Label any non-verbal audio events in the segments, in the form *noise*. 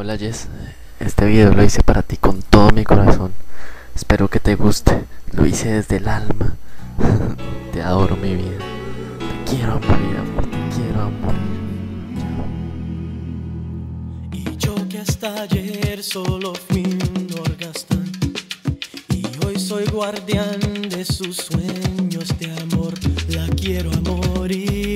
Hola Jess, este video lo hice para ti con todo mi corazón. Espero que te guste, lo hice desde el alma. *laughs* te adoro mi vida. Te quiero morir, amor, te quiero amor. Y yo que hasta ayer solo fui un orgastán Y hoy soy guardián de sus sueños de amor La quiero a morir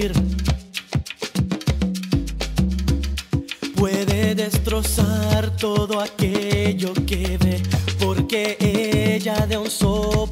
destrozar todo aquello que ve Porque ella de un soplo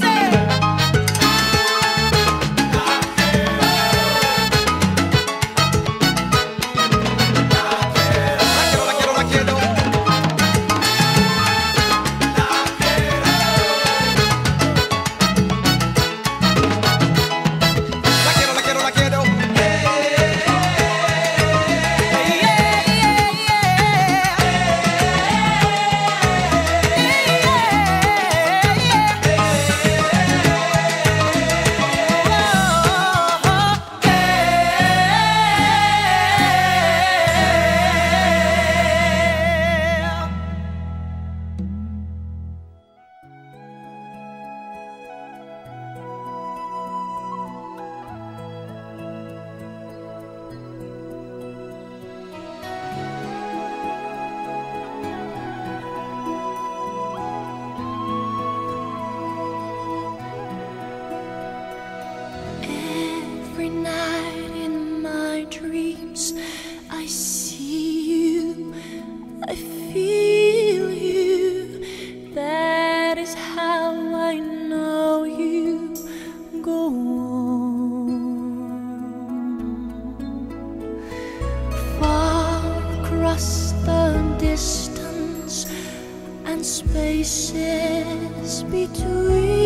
say. spaces between.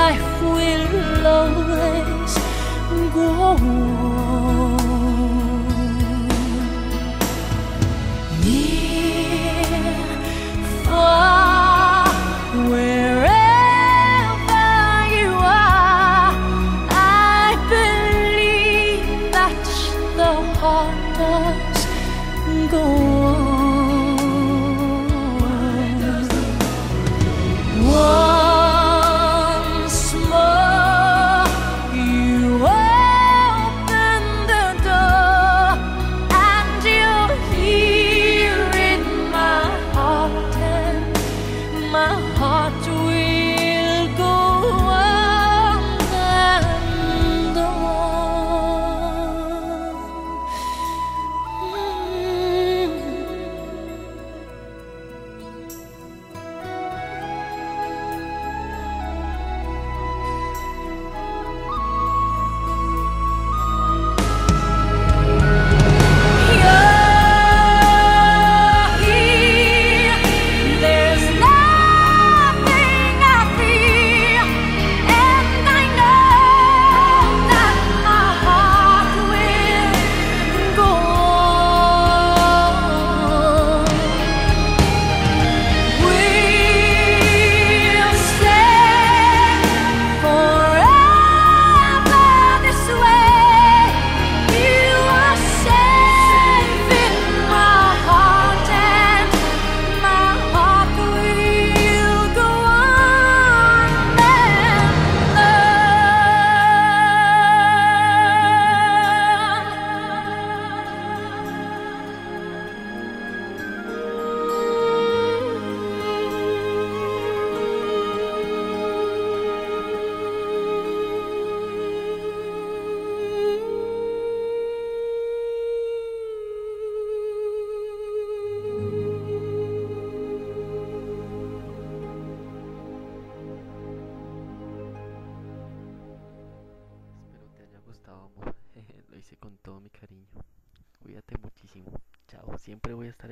life will always go on.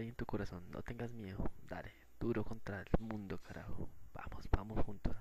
en tu corazón, no tengas miedo, dale, duro contra el mundo, carajo. Vamos, vamos juntos.